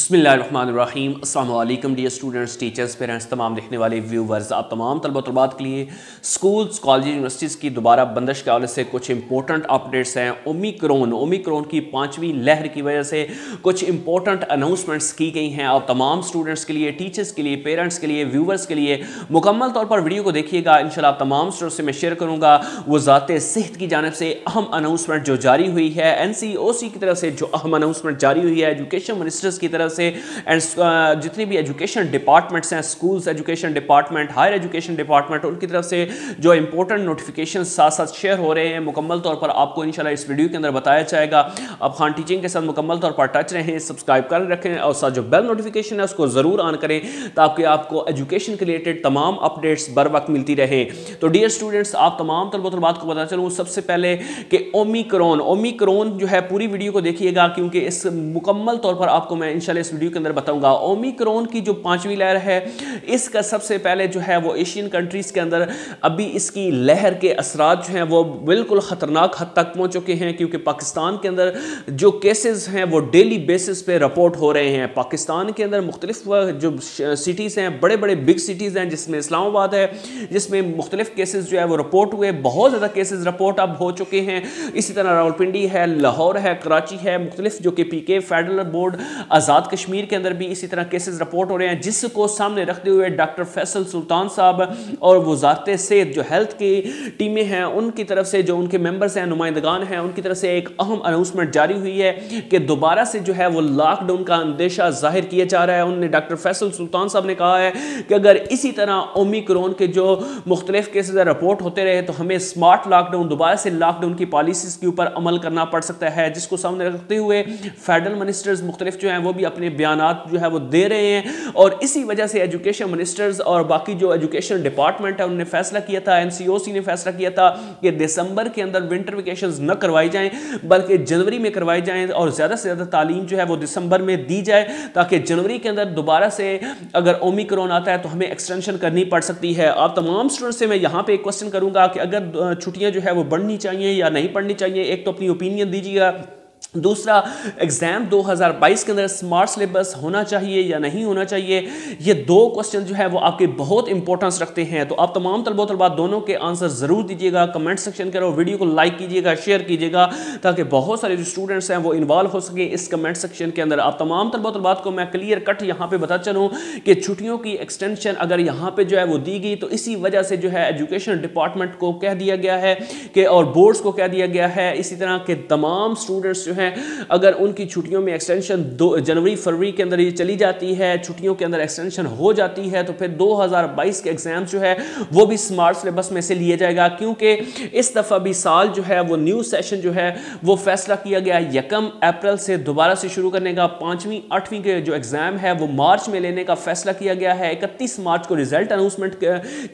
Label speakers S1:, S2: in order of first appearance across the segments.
S1: बसमीम अल्लाम D students, teachers, parents, तमाम देखने वाले व्यूवर्स, आप तमाम तलबा तलबात के लिए स्कूल्स कॉलेज यूनिवर्सिटीज़ की दोबारा बंदिश के हवाले से कुछ इंपॉर्टेंट अपडेट्स हैं। ओमिक्रोन ओमिक्रोन की पाँचवीं लहर की वजह से कुछ इंपॉर्टेंट अनाउंसमेंट्स की गई हैं। आप तमाम स्टूडेंट्स के लिए टीचर्स के लिए पेरेंट्स के लिए व्यूवर्स के लिए मुकम्मल तौर पर वीडियो को देखिएगा। इन आप तमाम स्टूडेंट्स से मैं शेयर करूँगा। वजात सेहत की जानब से अहम अनाउंसमेंट जो जारी हुई है एन सी ओ सी की तरफ़ से जो अहम अनाउंसमेंट जारी हुई है एजुकेशन मिनिस्टर्स की तरफ़ से एंड uh, जितनी भी एजुकेशन डिपार्टमेंट्स हैं schools education department higher education department उनकी तरफ़ से जो इंपॉर्टेंट नोटिफिकेशन साथ साथ शेयर हो रहे हैं मुकम्मल तौर पर आपको इंशाल्लाह इस वीडियो के अंदर बताया जाएगा। आप खान टीचिंग के साथ मुकम्मल तौर पर टच रहें सब्सक्राइब कर रखें और साथ जो बेल नोटिफिकेशन है उसको ज़रूर ऑन करें ताकि आपको एजुकेशन के रिलेटेड तमाम अपडेट्स बर वक्त मिलती रहे। तो डियर स्टूडेंट्स आप तमाम तलबा तलबात को बता चलूँ। सबसे पहले कि ओमिक्रोन ओमिक्रोन जो है पूरी वीडियो को देखिएगा क्योंकि इस मुकम्मल तौर पर आपको मैं इंशाल्लाह इंशाल्लाह इस वीडियो के अंदर बताऊँगा। ओमिक्रोन की जो पांचवी लहर है, इसका सबसे पहले जो है वो एशियन कंट्रीज़ के अंदर अभी इसकी लहर के असरात जो हैं वो बिल्कुल ख़तरनाक हद तक पहुँच चुके हैं, क्योंकि पाकिस्तान के अंदर जो केसेस हैं वो डेली बेसिस पे रिपोर्ट हो रहे हैं। पाकिस्तान के अंदर मुख्तलिफ़ जो सिटीज़ हैं बड़े बड़े बिग सिटीज़ हैं, जिसमें इस्लामाबाद है, जिसमें मुख्तलिफ़ केसेस जो है वो रिपोर्ट हुए। बहुत ज़्यादा केसेस रिपोर्ट अब हो चुके हैं। इसी तरह रावलपिंडी है, लाहौर है, कराची है, मुख्तलिफ़ जो कि पी के फेडरल बोर्ड आज़ाद कश्मीर के अंदर भी इसी तरह केसेस रिपोर्ट हो रहे हैं, जिसको सामने रखते हुए डॉक्टर फैसल सुल्तान साहब और वजारत सेहत जो हेल्थ की टीमें हैं, उनकी तरफ़ से जो उनके मेंबर्स हैं, नुमाइंदगान हैं, उनकी तरफ़ से एक अहम अनाउंसमेंट जारी हुई है कि दोबारा से जो है वो लॉकडाउन का अंदेशा ज़ाहिर किया जा रहा है। उन्होंने डॉक्टर फैसल सुल्तान साहब ने कहा है कि अगर इसी तरह ओमिक्रोन के जो मुख्तलिफ़ केसेज रिपोर्ट होते रहे तो हमें स्मार्ट लॉकडाउन दोबारा से लॉकडाउन की पॉलिसीज़ के ऊपर अमल करना पड़ सकता है, जिसको सामने रखते हुए फेडरल मिनिस्टर्स मुख्तलिफ़ जो हैं, वो भी अपने बयान जो है वो दे रहे हैं और इसी वजह से एजुकेशन मिनिस्टर्स और बाकी जो एजुकेशन डिपार्टमेंट है उन्होंने फैसला किया था, एनसीओसी ने फैसला किया था कि दिसंबर के अंदर विंटर वेकेशन न करवाई जाएँ, बल्कि जनवरी में करवाई जाएँ और ज़्यादा से ज़्यादा तालीम जो है वो दिसंबर में दी जाए ताकि जनवरी के अंदर दोबारा से अगर ओमिक्रोन आता है तो हमें एक्सटेंशन करनी पड़ सकती है। आप तमाम स्टूडेंट से मैं यहाँ पे एक क्वेश्चन करूँगा कि अगर छुट्टियाँ जो है वो बढ़नी चाहिए या नहीं पढ़नी चाहिए, एक तो अपनी ओपिनियन दीजिएगा। दूसरा एग्ज़ाम 2022 के अंदर स्मार्ट सिलेबस होना चाहिए या नहीं होना चाहिए, ये दो क्वेश्चन जो है वो आपके बहुत इंपॉर्टेंस रखते हैं। तो आप तमाम तलबा तलबा दोनों के आंसर ज़रूर दीजिएगा कमेंट सेक्शन करो वीडियो को लाइक कीजिएगा शेयर कीजिएगा, ताकि बहुत सारे जो स्टूडेंट्स हैं वो इन्वॉल्व हो सके इस कमेंट सेक्शन के अंदर। आप तमाम तलबा तलबात को मैं क्लियर कट यहाँ पर बता चलूँ कि छुट्टियों की एक्सटेंशन अगर यहाँ पर जो है वो दी गई तो इसी वजह से जो है एजुकेशन डिपार्टमेंट को कह दिया गया है कि और बोर्ड्स को कह दिया गया है। इसी तरह के तमाम स्टूडेंट्स जो हैं अगर उनकी छुट्टियों में एक्सटेंशन दो, जनवरी, फरवरी के अंदर ये चली जाती है, छुट्टियों के अंदर एक्सटेंशन हो जाती है तो फिर 2022 के एग्ज़ाम जो है, वो भी स्मार्ट सिलेबस में से लिए जाएगा। क्योंकि इस दफ़ा भी साल जो है, वो न्यू सेशन जो है, वो फैसला किया गया यकम अप्रैल से दोबारा से शुरू करने का, पाँचवीं, आठवीं के जो एग्ज़ाम है, वो मार्च में लेने का फैसला किया गया है। इकतीस मार्च को रिज़ल्ट अनाउंसमेंट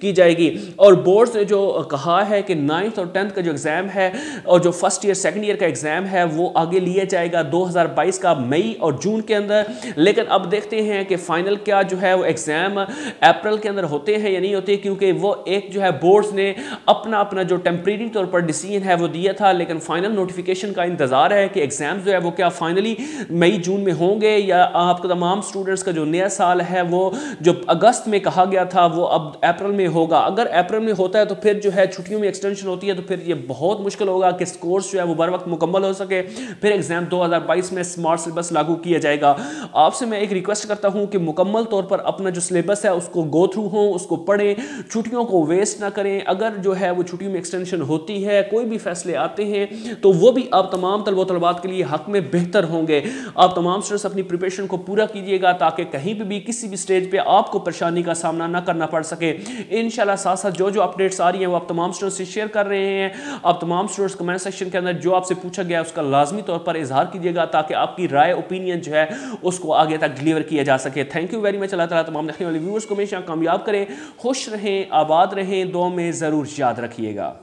S1: की जाएगी। और बोर्ड ने जो कहा है कि नाइन्थ और टेंथ का जो एग्ज़ाम है, और जो फ़र्स्ट ईयर सेकेंड ईयर का एग्ज़ाम है, वो आगे लिया जाएगा 2022 का मई और जून के अंदर। लेकिन अब देखते हैं कि फाइनल क्या जो है वो एग्ज़ाम अप्रैल के अंदर होते हैं या नहीं होते, क्योंकि वो एक जो है बोर्ड्स ने अपना अपना जो टेम्प्रेरी तौर पर डिसीज़न है वो दिया था। लेकिन फाइनल नोटिफिकेशन का इंतज़ार है कि एग्ज़ाम जो है वो क्या फाइनली मई, जून में होंगे या आपका तमाम स्टूडेंट्स का जो नया साल है वो जो अगस्त में कहा गया था, वो अब अप्रैल में होगा। अगर अप्रैल में होता है तो फिर जो है छुट्टियों में एक्सटेंशन होती है तो फिर ये बहुत मुश्किल होगा कि कोर्स जो है वो बर वक्त मुकम्मल हो सके। फिर एग्ज़ाम 2022 में स्मार्ट सिलेबस लागू किया जाएगा। आपसे मैं एक रिक्वेस्ट करता हूँ कि मुकम्मल तौर पर अपना जो सिलेबस है, उसको गो थ्रू हो, उसको पढ़ें, छुट्टियों को वेस्ट ना करें। अगर जो है वो छुट्टियों में एक्सटेंशन होती है, कोई भी फैसले आते हैं तो वो भी आप तमाम तलबा तलबात के लिए हक में बेहतर होंगे। आप तमाम स्टूडेंट्स अपनी प्रिपरेशन को पूरा कीजिएगा, ताकि कहीं पर भी, किसी भी स्टेज पर आपको परेशानी का सामना ना करना पड़ सके। इन साथ साथ जो जो अपडेट्स आ रही हैं, वो आप तमाम स्टूडेंट्स से शेयर कर रहे हैं। आप तमाम स्टूडेंट्स कमेंट सेक्शन के अंदर जो आपसे पूछा गया उसका लाजमी तौर पर इजहार कीजिएगा ताकि आपकी राय ओपिनियन जो है, उसको आगे तक डिलीवर किया जा सके। Thank you very much Allah ताला तमाम देखने वाले व्यूअर्स को हमेशा कामयाब करें, खुश रहें, आबाद रहें। दो में ज़रूर याद रखिएगा।